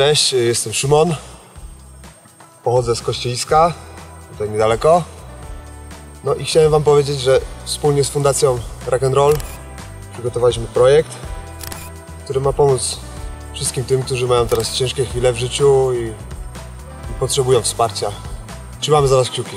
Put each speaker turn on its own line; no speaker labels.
Cześć, y, jestem Szymon. Pochodzę z Kościeliska, tutaj niedaleko. No i chciałem Wam powiedzieć, że wspólnie z Fundacją Rock and Roll przygotowaliśmy projekt, który ma pomóc wszystkim tym, którzy mają teraz ciężkie chwile w życiu i, i potrzebują wsparcia. Trzymamy za Was kciuki.